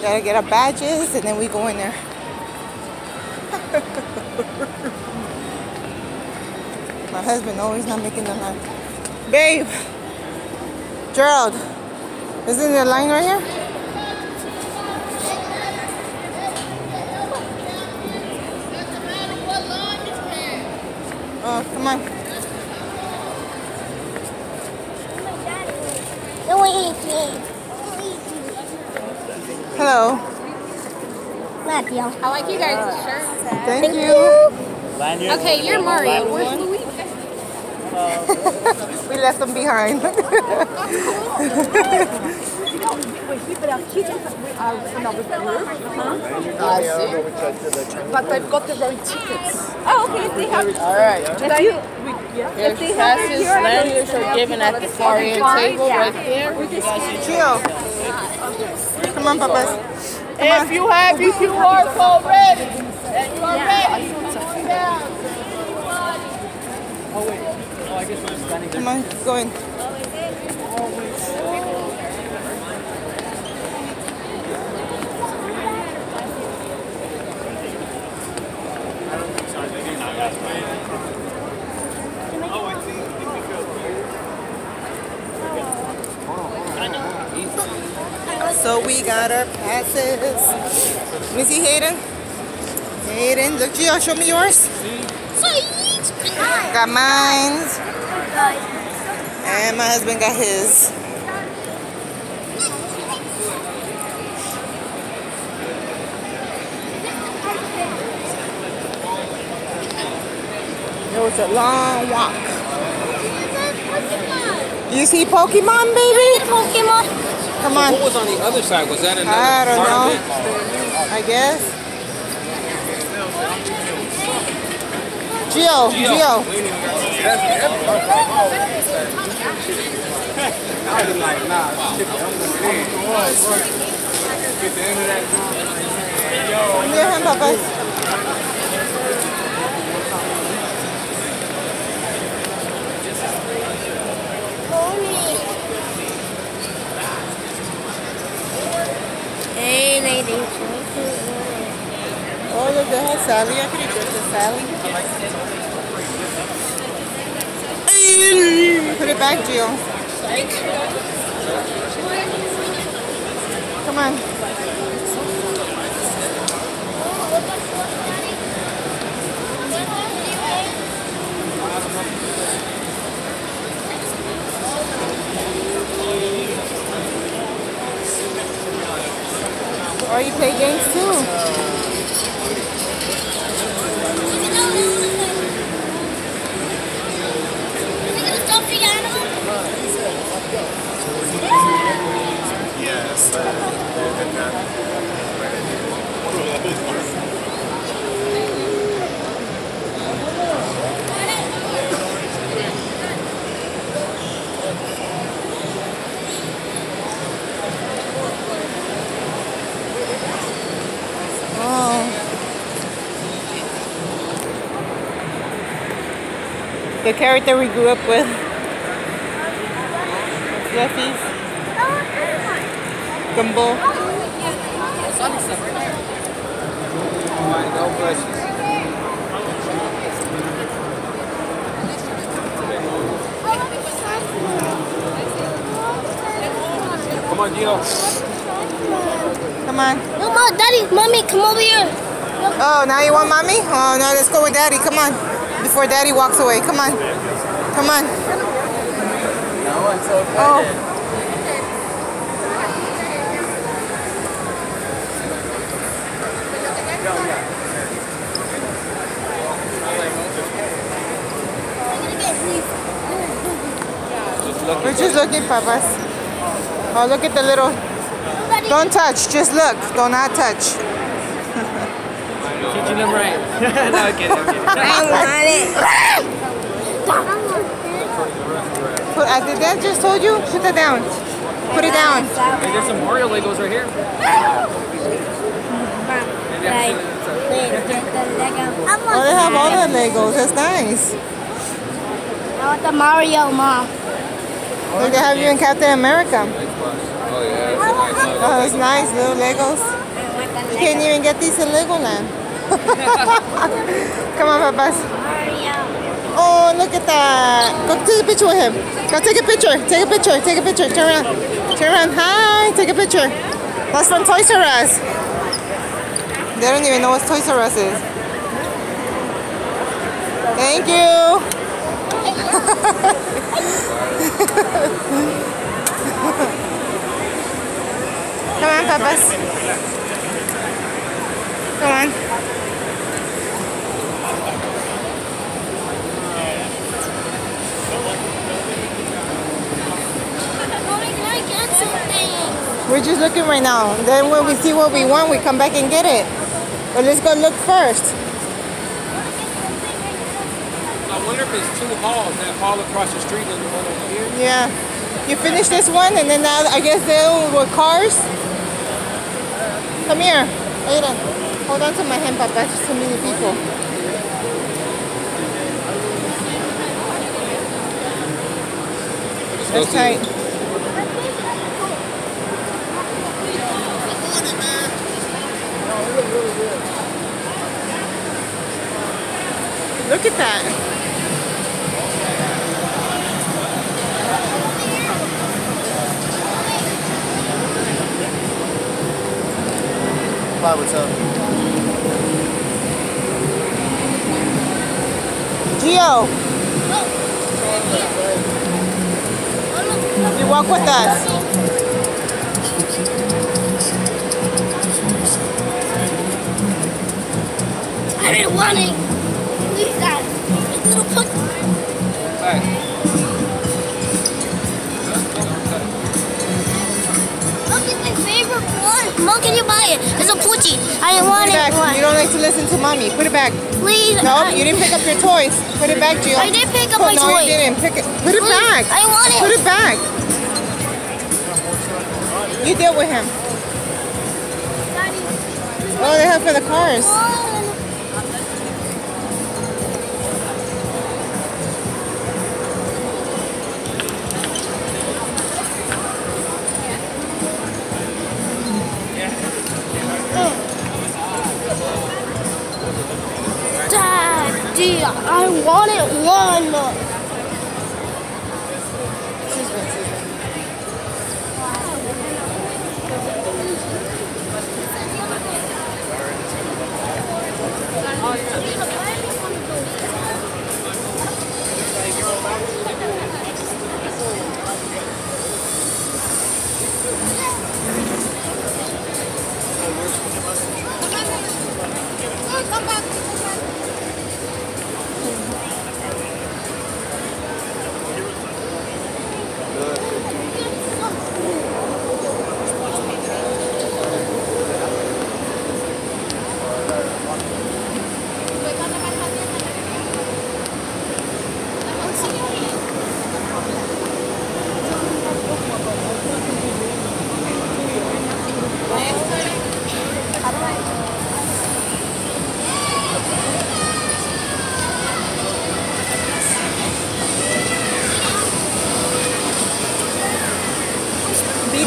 Gotta get our badges and then we go in there. My husband always not making the line. Babe! Gerald! Isn't there a line right here? Oh, come on. Hello. Not deal. I like you guys' shirts. Thank, you. Okay, you're Mario. Where's Louis? We left them behind. But they've got their own tickets. Oh, okay. If they have. All right. If you, we, yeah. There's passes, lanyards are given at the far end table right there. You guys should- Gio. Come on, papas. If you have your QR code ready, and you are ready, oh, come down. Come on, go in. Oh, So we got our passes. Let me see Hayden. Hayden, look, Gio, show me yours. Got mine. And my husband got his. It was a long walk. You see Pokemon, baby? Pokemon. Come on. What was on the other side? Was that another I don't part know. of it? I guess. Gio, Gio. Give him, Papa. Hey, lady. Oh, look, they have Sally. Put it back, Gio. Come on. Or you play games too. Oh. The character we grew up with. Fluffies. Gumball. God bless you. Come on, Gio. Come on. No, mom, daddy, mommy, come over here. Oh, now you want mommy? Oh, no, let's go with daddy. Come on. Before daddy walks away. Come on. Come on. Oh. We're just looking, papas. Oh, look at the little. Don't touch. Just look. Do not touch. Teaching them right. no, I'm kidding, I'm kidding. I want it. Put, uh, did that just told you? Put it down. Put it down. Hey, there's some Mario Legos right here. I Oh, they have all the Legos. That's nice. I want the Mario, mom. Look, they have you in Captain America. Oh, yeah. I want Oh, that's nice, little Legos. You can't even get these in Legoland. Come on, papas. Oh, look at that. Go take a picture with him. Go take a picture. Take a picture. Take a picture. Turn around. Turn around. Hi. Take a picture. That's from Toys R Us. They don't even know what Toys R Us is. Thank you. Come on, papas. Come on. Mommy, can I get something? We're just looking right now. Then when we see what we want, we come back and get it. But let's go look first. I wonder if it's two halls. That hall across the street and the one over here. Yeah. You finish this one, and then now I guess they'll with cars. Come here. Aiden. Hold on to my hand, Papa. There's too many people. That's tight. Look at that. Hi, what's up? Gio. You walk with us. I didn't want Mom, can you buy it? It's a Poochie. I didn't want Put it back. it. You don't like to listen to mommy. Put it back. Please. No, I, you didn't pick up your toys. Put it back, Gio. I did pick up Put- my no, toy. you didn't. Pick it. Put it Please, back. I want it. Put it back. You deal with him. Oh, they have for the cars. Daddy, I wanted one.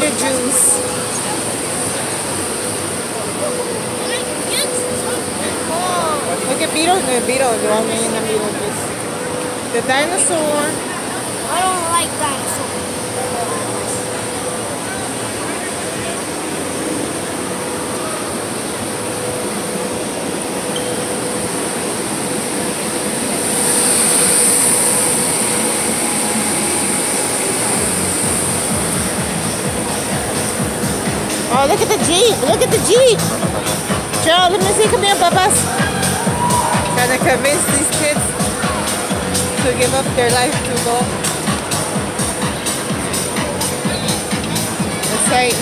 Beetlejuice. Look at Beetle. The Beetle. The one in the Beetlejuice. The dinosaur. I don't like dinosaurs. Oh, look at the Jeep. Look at the Jeep. Joe, let me see. Come here, Papas. Trying to convince these kids to give up their life to go. That's right.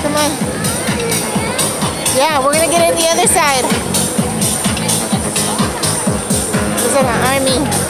Come on. Yeah, we're going to get in the other side. There's an army.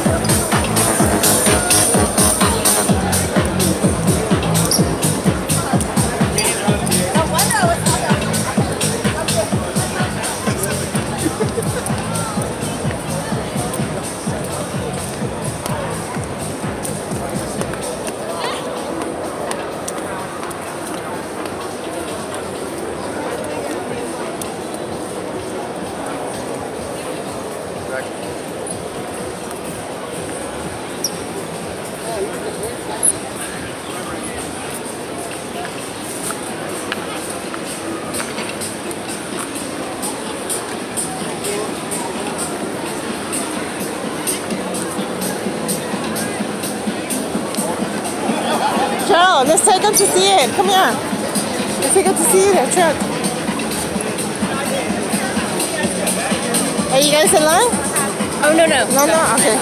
Take them to see it. Come here. Let's take them to see the truck. Are you guys in line? Oh, no, no. No, no, okay.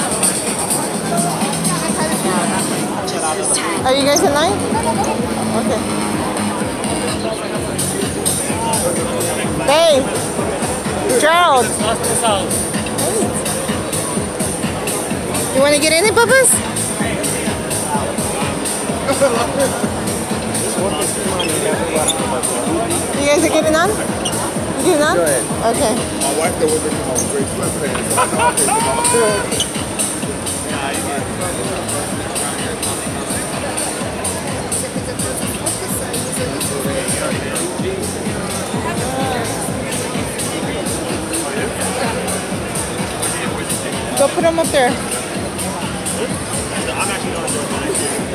Are you guys in line? Okay. Hey, Gerald. You want to get in it, Bubba's? You guys are getting on? You getting on? Okay. My wife though was in on great sweatpants. so I know I'll take them off. Go put them up there.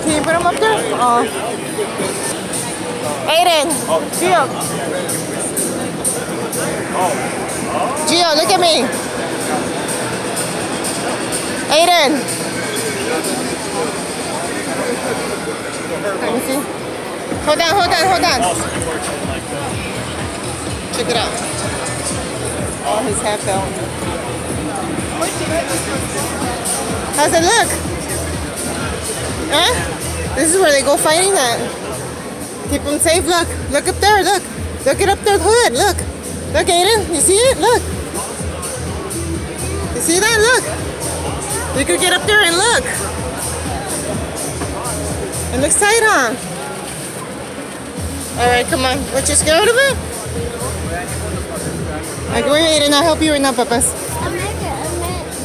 Can you put them up there? Oh. Aiden, Gio. Gio, look at me. Aiden. Let me see. Hold on, hold on, hold on. Check it out. Oh, his hat fell. How's it look? Huh? This is where they go fighting at. Keep them safe. Look. Look up there. Look. Look it up there. Hood. Look. Look, Aiden. You see it? Look. You see that? Look. You could get up there and look. It looks tight, huh? All right, come on. What, you scared of it? Like, wait, Aiden. I'll help you right now, Papas.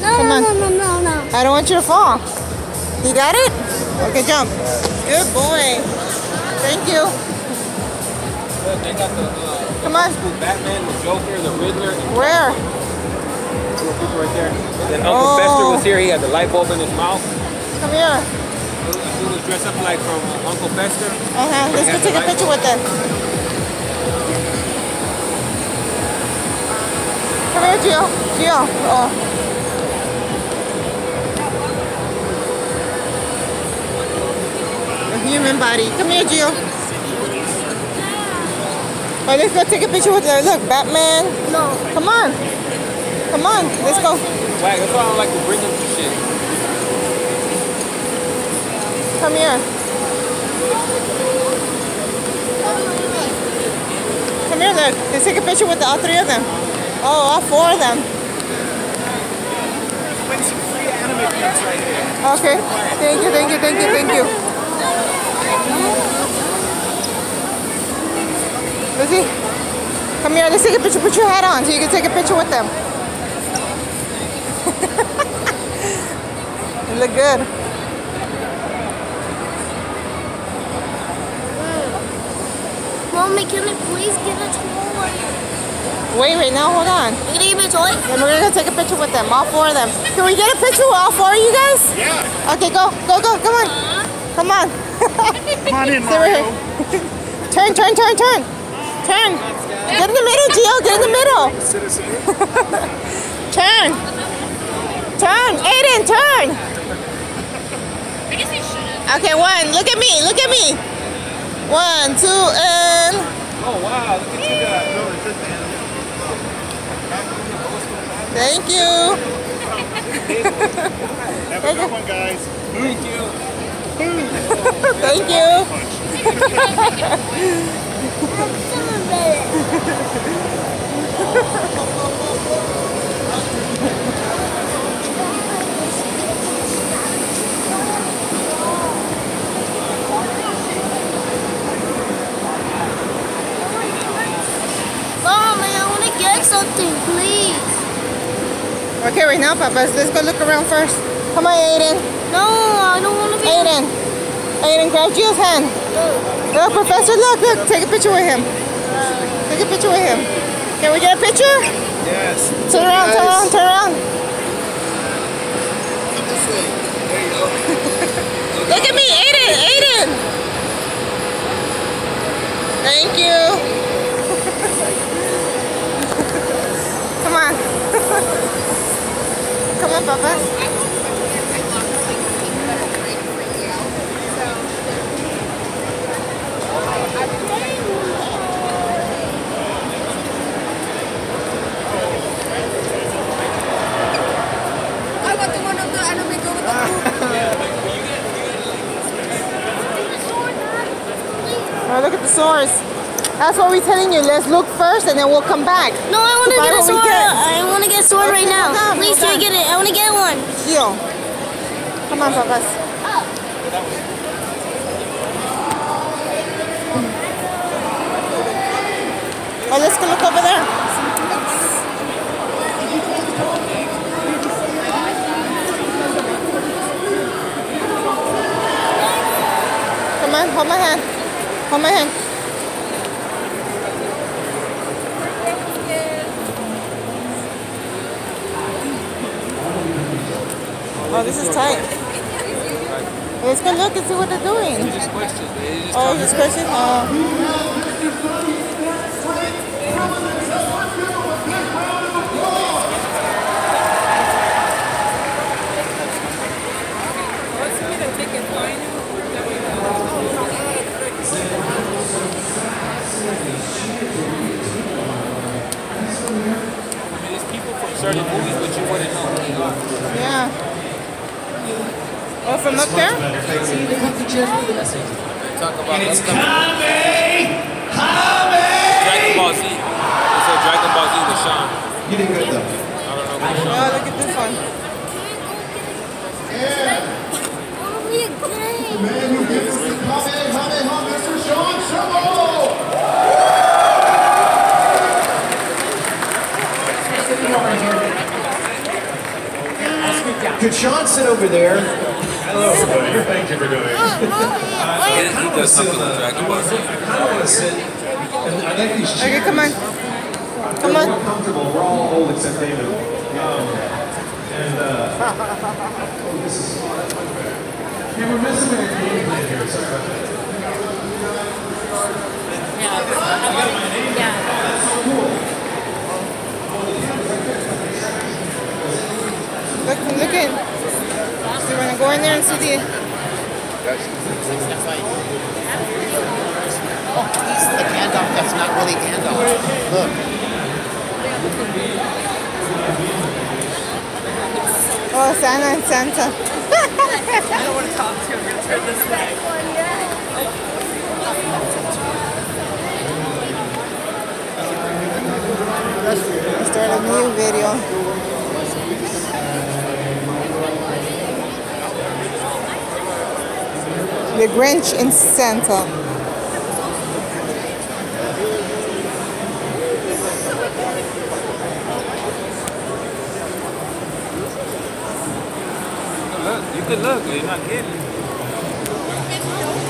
No, Come no, on. no, no, no, no. I don't want you to fall. You got it? Okay, jump. Good boy. Thank you. Look, they got the uh, Come on. Batman, the Joker, the Riddler, and Where? people right there. Then Uncle Oh. Fester was here. He had the light bulb in his mouth. Come here. He was dressed up like from uh, Uncle Fester. Uh-huh. Let's go take a picture with them. Come here, Gio. Gio. Oh. Human body. Come here, Gio. Oh, let's go take a picture with them. Look, Batman. No. Come on. Come on. Let's go. Like, that's why I don't like to bring him to shit. Come here. Come here, look. Let's take a picture with all three of them. Oh, all four of them. Okay. Thank you, thank you, thank you, thank you. Lizzie, come here. Let's take a picture. Put your hat on so you can take a picture with them. you look good. Mommy, can I please get a toy? Wait, wait, now hold on. You gonna give me a toy? Then we're gonna take a picture with them, all four of them. Can we get a picture with all four of you guys? Yeah. Okay, go, go, go, come on. Come on. Come on in, Stay right here. turn, turn, turn, turn. Turn. Get in the middle, Gio, get in the middle. turn. Turn. Aiden, turn. Okay, one. Look at me, look at me. One, two, and... Oh, wow. Look at you guys. Thank you. Have a good one, guys. Thank you. Thank you. Mommy, I wanna get something, please. Okay, right now, Papas, let's go look around first. Come on, Aiden. No, I don't wanna be. Aiden. Aiden, grab Gio's hand. Look, Professor, look, look. Take a picture with him. Take a picture with him. Can we get a picture? Yes. Turn around, turn around, turn around. There you go. Look at me, Aiden, Aiden. Thank you. Come on. Come on, Papa. Stores. That's what we're telling you. Let's look first and then we'll come back. No, I want to get a sword. get. I want to get a sword Okay, right now. on, Please, I get it? I want to get one. Gio. Come on, papas. Oh, let's go look over there. Come on, hold my hand. Hold my hand. Oh, this is tight. Let's go look and see what they're doing. Just questions. Just Oh, this person? Oh. I mean, there's people from certain movies, but you wouldn't know. who they are. Yeah. Oh, from up there? Talk about It's upcoming- coming! Coming! Dragon Ball Z. They said Dragon Ball Z with Sean. You did good though. I don't know who Sean. Oh, look at this one. Only a game. Man who gives us the Kamehameha, Mr. Sean Sherwood! Could Sean sit over there? Hello, everybody. Thank you for doing it. He, he does something with Dragon Ball Z. Want to Okay, come on. Come on. more comfortable. We're all old except David. Um, and uh, oh, we're missing our game plan here. Sorry. Look, look at. So we're gonna go in there and see the. He's the Gandalf that's not really Gandalf. Look. Oh, Santa and Santa. I don't want to talk to him. We're going to turn this way. Start a new video. The Grinch in Santa. Look, you can look. You're not getting it.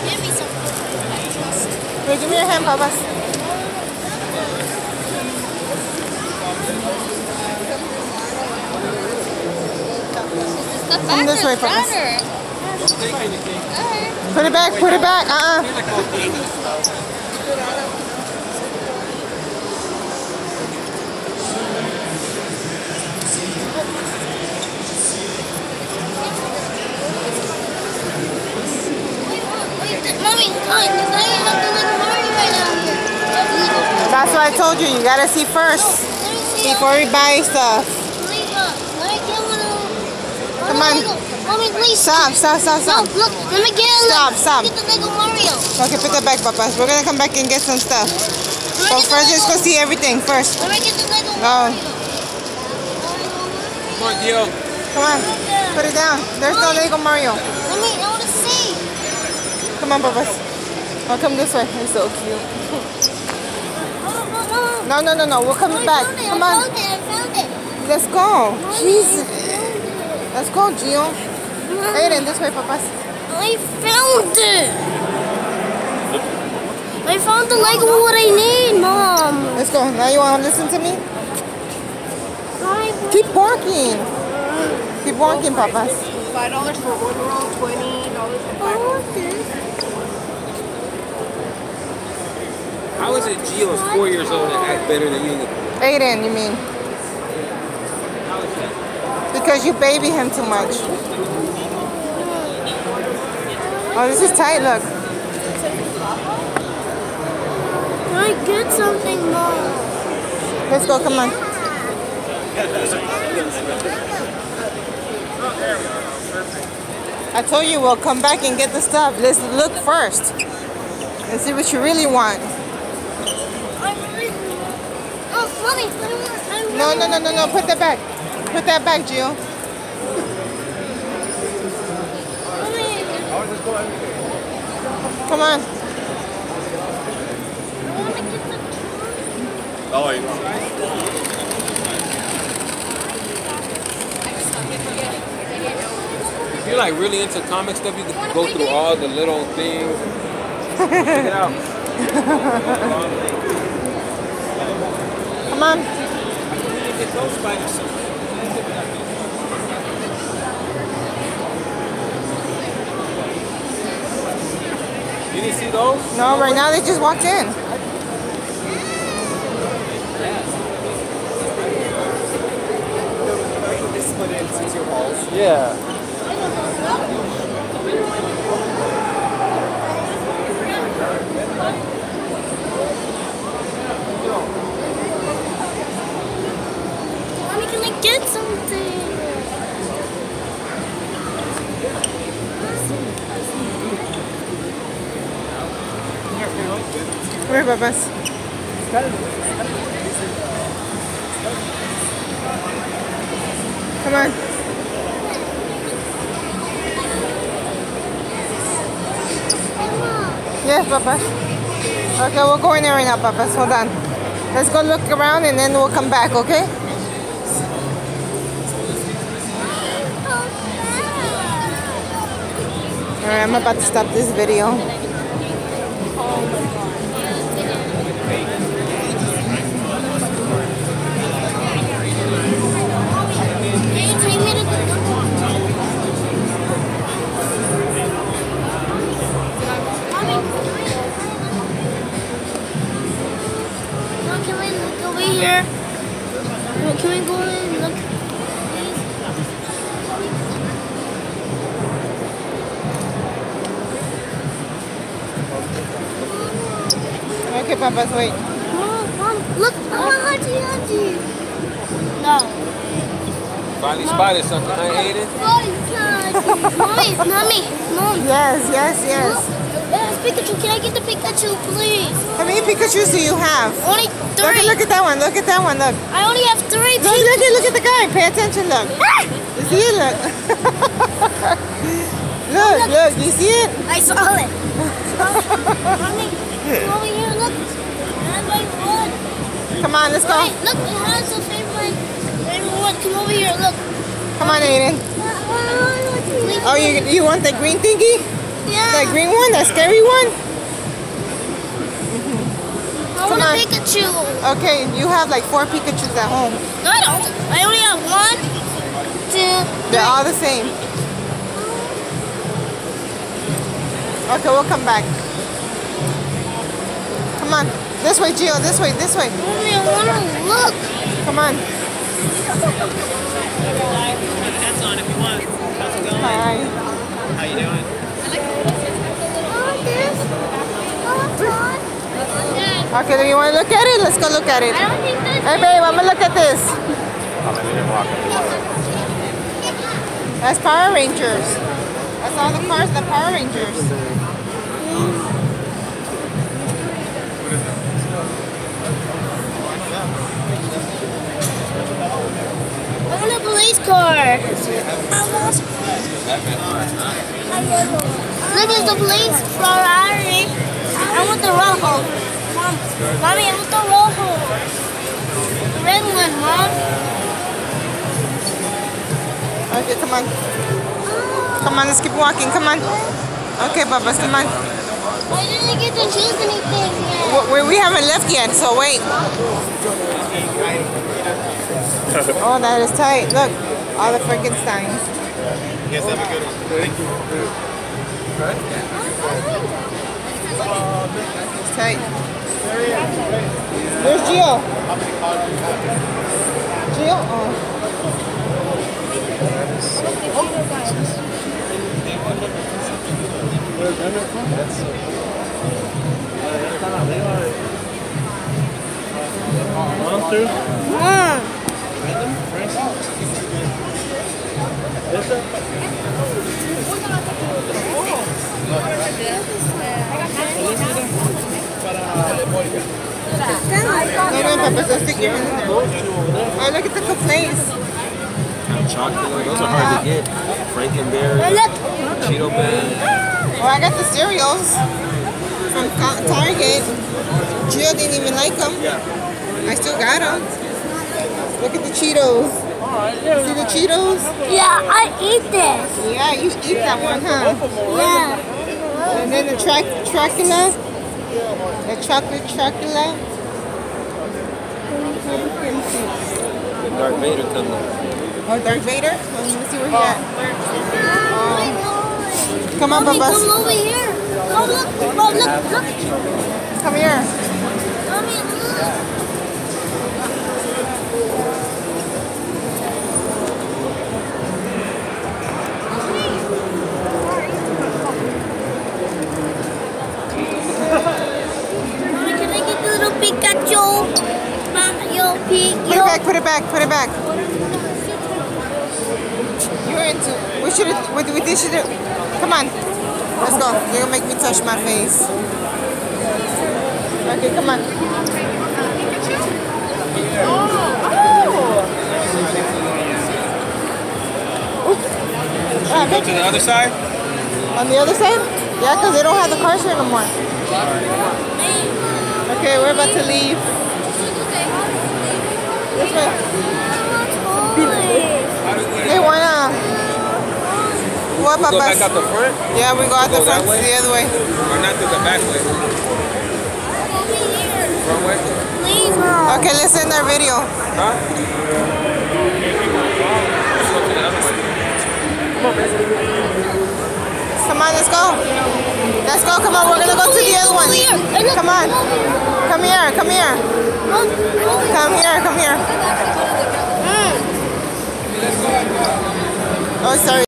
Give me some. Here, give me your hand, papas. Come this way, papas. Put it back, put it back. Uh-uh. Mommy, look, now you have the little Mario right now. That's what I told you. You gotta see first Let me see. before you buy stuff. Please, let me get one of Come on. Mommy, please. Stop, stop, stop, No, stop. look, let me get a Stop, Lego- stop. Get the Lego Mario. Okay, put that back, papas. We're gonna come back and get some stuff. Let me But first, let's go see everything first. Let me get the Lego No. Mario. Come on, Gio. Come on, put it down. There's no Lego Mario. Let me, I want to see. Come on, papas. Oh, come this way. You're so cute. Oh, oh, oh. No, no, no, no. We're coming I back. found it, Come I on. found it, I found it. Let's go. Jesus. Let's go, Gio. Aiden, this way, papas. I found it. I found the Lego what I need, Mom. Let's go. Now you want to listen to me? I Keep walking. Keep walking, papas. Five dollars for one roll, twenty dollars for five rolls. want. How is it Gio's four years old and act better than you? Aiden, you mean? How is that? Because you baby him too much. Oh, this is tight, look. Can I get something, Mom? Let's go, come on. I told you we'll come back and get the stuff. Let's look first. Let's see what you really want. I really. Oh, mommy, I want. I No, no, no, no, no. Put that back. Put that back, Gio. Mommy, Come on. I want to get the toy. Oh, yeah. If you're like really into comic stuff, you can go through all the little things. Check it out. Come on. Spiders. You see those? No, right now they just walked in. Yeah. Mommy, can I get something? Come on. Yes, Papas. Okay, we're going there right now, Papas. Hold on. Let's go look around and then we'll come back, okay? Alright, I'm about to stop this video. Can we go in and look? please? Okay, Papas, wait. Mom, Mom, look! I want Haji Haji! No. Finally spotted something, huh, Aiden? Mommy, mommy, mom. Yes, yes, yes. Yes, Pikachu. Can I get the Pikachu, please? How many Pikachu's do you have? Only Look, three. look at that one. Look at that one. Look. I only have three. Look, look, at- look at the guy. Pay attention. Look. Ah! You see it? Look. Oh, look, look. You see it? I saw it. mommy, come over here. Look. That's my one. Come on, let's go. Wait, look, it has the same like favorite one. Come over here. Look. Come on, Aiden. Uh, uh, uh, oh, you you want the green thingy? Yeah. That green one? That scary one? I want come a. Pikachu. Okay, you have like four Pikachu's at home. No, I don't. I only have one, two, They're all the same. Okay, we'll come back. Come on. This way, Gio. This way, this way. Mommy, I want to look. Come on. Hats on if you want. How's it going? Hi. How you doing? Oh, this. Fun. Yeah. Okay, do you want to look at it? Let's go look at it. I don't think Hey, babe, I'm gonna look at this. That's Power Rangers. That's all the cars, the Power Rangers. I want a police car. Look at the police Ferrari. I want the rojo. Mom, mommy, I want the rojo. The red one, mom. Okay, come on. Come on, let's keep walking. Come on. Okay, Bubba's, come on. I didn't get to choose anything yet. We, we haven't left yet, so wait. Oh, that is tight. Look, all the Frankensteins. Yes, have a good one. It's tight. Where's Gio? Gio? Oh. Mom. No, no, Papa, so stick your hand in there. Oh, look at the complaints. Chocolate, those are hard to ah. get. Frankenberry, Hey, look. Cheeto bag. Oh, I got the cereals from Target. Jill didn't even like them. I still got them. Look at the Cheetos. See the Cheetos? Yeah, I eat this. Yeah, you eat that one, huh? Yeah. And then the track Tracula. The chocolate Tracula. The Darth Vader coming up. Oh, Darth Vader? Let me see where he at. Oh, come on, Mommy, Bubba. come over here. Oh, look. Oh, look. Look. Come here. Mommy, look. Back, put it back, put it back. You're into we should have we, we did should have come on. Let's go. You're gonna make me touch my face. Okay, come on. Ah, Go to the other side? On the other side? Yeah, because they don't have the cars here no more. Okay, we're about to leave. This way. They wanna. What, Go back Papas? out the front? Yeah, we go out the Go that front way? the other way. Or not through the back way? Front way? Please. Okay, let's end our video. Huh? Go to the other way. Come on, let's go. Let's go, come on, we're gonna go to the other one. Come on. Come here, come here. Come here, come here. Hmm. Oh, sorry.